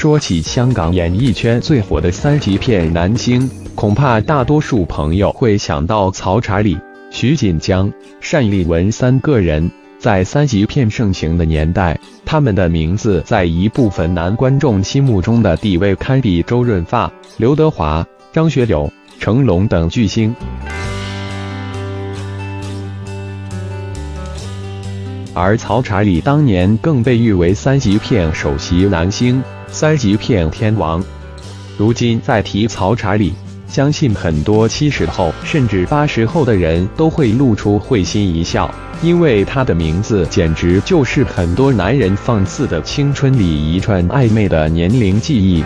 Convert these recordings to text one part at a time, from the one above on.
说起香港演艺圈最火的三级片男星，恐怕大多数朋友会想到曹查理、徐锦江、单立文三个人。在三级片盛行的年代，他们的名字在一部分男观众心目中的地位堪比周润发、刘德华、张学友、成龙等巨星。而曹查理当年更被誉为三级片首席男星、三级片天王。如今再提曹查理，相信很多七十后甚至八十后的人都会露出会心一笑，因为他的名字简直就是很多男人放肆的青春里一串暧昧的年龄记忆。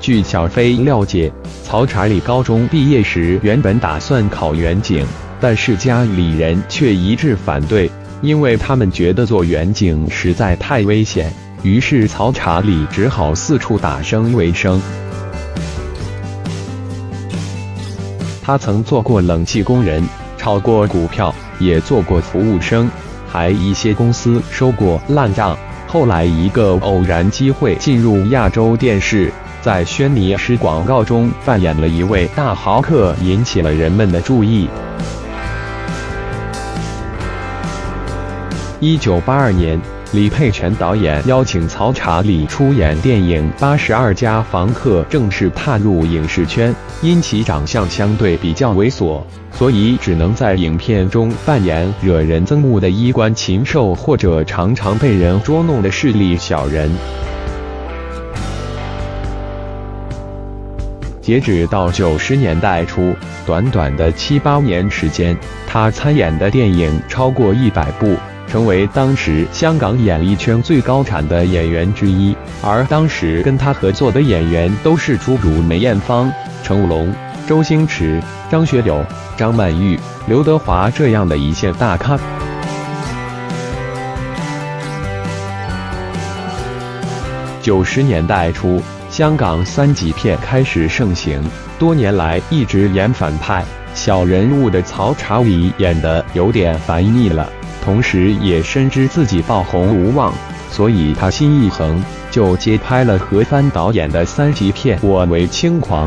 据小飞了解。曹查理高中毕业时原本打算考远景，但是家里人却一致反对，因为他们觉得做远景实在太危险。于是曹查理只好四处打生为生。他曾做过冷气工人，炒过股票，也做过服务生，还一些公司收过烂账。后来一个偶然机会进入亚洲电视。在轩尼诗广告中扮演了一位大豪客，引起了人们的注意。一九八二年，李佩全导演邀请曹查理出演电影《八十二家房客》，正式踏入影视圈。因其长相相对比较猥琐，所以只能在影片中扮演惹人憎恶的衣冠禽兽，或者常常被人捉弄的势利小人。截止到九十年代初，短短的七八年时间，他参演的电影超过一百部，成为当时香港演艺圈最高产的演员之一。而当时跟他合作的演员都是诸如梅艳芳、成龙、周星驰、张学友、张曼玉、刘德华这样的一线大咖。九十年代初。香港三级片开始盛行，多年来一直演反派、小人物的曹查理演得有点烦腻了，同时也深知自己爆红无望，所以他心一横，就接拍了何帆导演的三级片《我为轻狂》。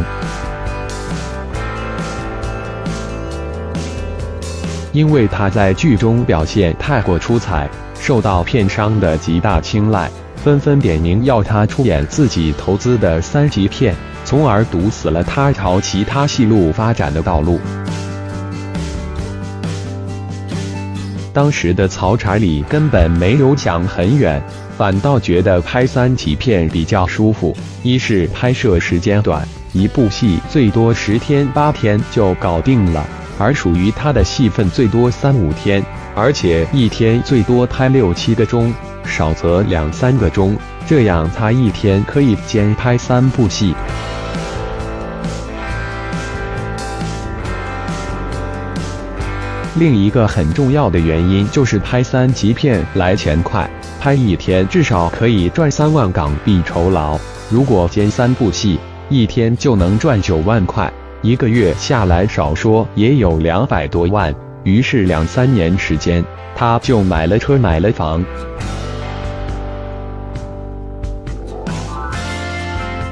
因为他在剧中表现太过出彩，受到片商的极大青睐。纷纷点名要他出演自己投资的三级片，从而堵死了他朝其他戏路发展的道路。当时的曹查理根本没有想很远，反倒觉得拍三级片比较舒服。一是拍摄时间短，一部戏最多十天八天就搞定了，而属于他的戏份最多三五天，而且一天最多拍六七个钟。少则两三个钟，这样他一天可以兼拍三部戏。另一个很重要的原因就是拍三级片来钱快，拍一天至少可以赚三万港币酬劳。如果兼三部戏，一天就能赚九万块，一个月下来少说也有两百多万。于是两三年时间，他就买了车，买了房。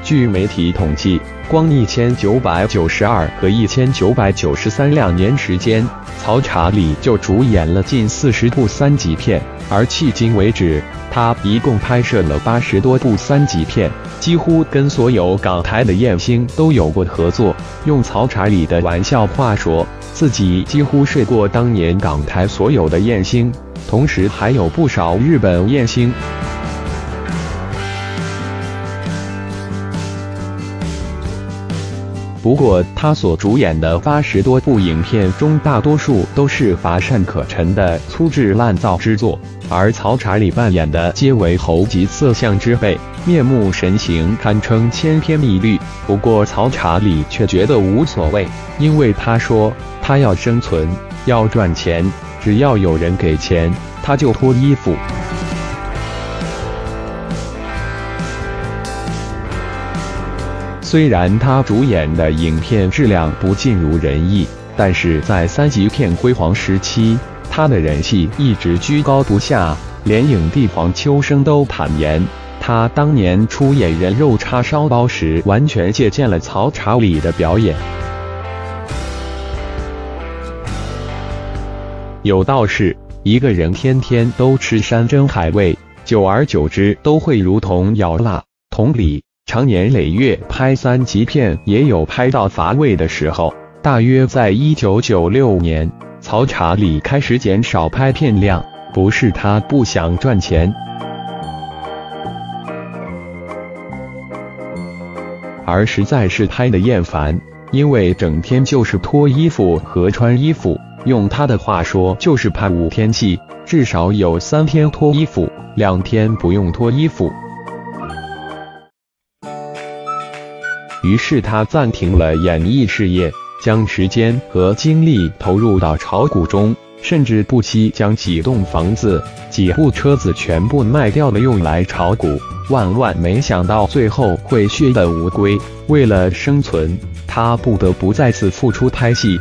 据媒体统计，光一千九百九十二和一千九百九十三两年时间，曹查理就主演了近四十部三级片。而迄今为止，他一共拍摄了八十多部三级片，几乎跟所有港台的艳星都有过合作。用曹查理的玩笑话说，自己几乎睡过当年港台所有的艳星，同时还有不少日本艳星。不过，他所主演的八十多部影片中，大多数都是乏善可陈的粗制滥造之作，而曹查理扮演的皆为猴急色相之辈，面目神形堪称千篇一律。不过，曹查理却觉得无所谓，因为他说他要生存，要赚钱，只要有人给钱，他就脱衣服。虽然他主演的影片质量不尽如人意，但是在三级片辉煌时期，他的人气一直居高不下。连影帝黄秋生都坦言，他当年出演人肉叉烧包时，完全借鉴了曹查理的表演。有道是，一个人天天都吃山珍海味，久而久之都会如同咬蜡。同理，常年累月拍三级片，也有拍到乏味的时候。大约在一九九六年，曹查理开始减少拍片量，不是他不想赚钱，而实在是拍的厌烦，因为整天就是脱衣服和穿衣服。用他的话说，就是拍五天戏，至少有三天脱衣服，两天不用脱衣服。于是他暂停了演艺事业。将时间和精力投入到炒股中，甚至不惜将几栋房子、几部车子全部卖掉了，用来炒股。万万没想到，最后会血本无归。为了生存，他不得不再次复出拍戏。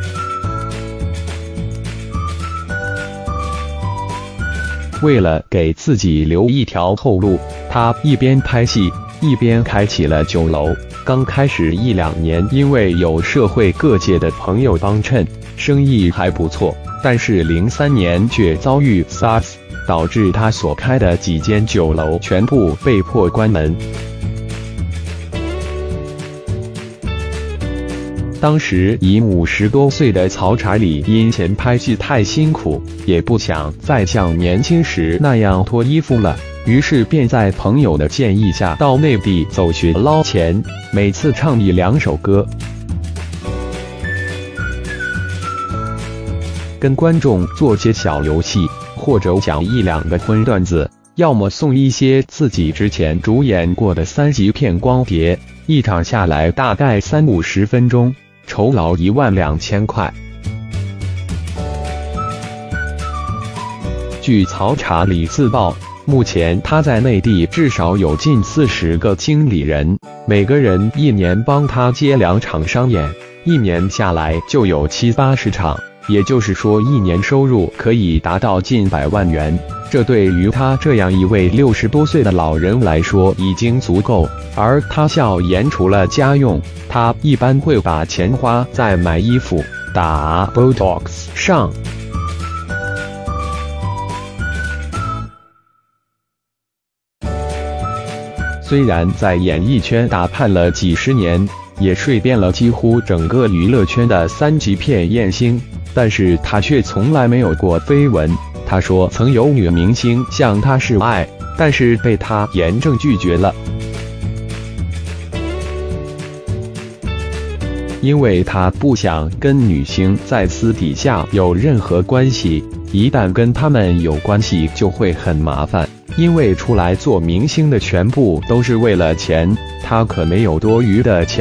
为了给自己留一条后路，他一边拍戏，一边开启了酒楼。刚开始一两年，因为有社会各界的朋友帮衬，生意还不错。但是零三年却遭遇 SARS，导致他所开的几间酒楼全部被迫关门。当时已五十多岁的曹查理因前拍戏太辛苦，也不想再像年轻时那样脱衣服了。于是便在朋友的建议下到内地走学捞钱，每次唱一两首歌，跟观众做些小游戏，或者讲一两个荤段子，要么送一些自己之前主演过的三级片光碟，一场下来大概三五十分钟，酬劳一万两千块。据曹查理自曝。目前他在内地至少有近四十个经理人，每个人一年帮他接两场商演，一年下来就有七八十场，也就是说一年收入可以达到近百万元。这对于他这样一位六十多岁的老人来说已经足够。而他笑言，除了家用，他一般会把钱花在买衣服、打 Botox 上。虽然在演艺圈打盼了几十年，也睡遍了几乎整个娱乐圈的三级片艳星，但是他却从来没有过绯闻。他说曾有女明星向他示爱，但是被他严正拒绝了，因为他不想跟女星在私底下有任何关系，一旦跟他们有关系就会很麻烦。因为出来做明星的全部都是为了钱，他可没有多余的钱。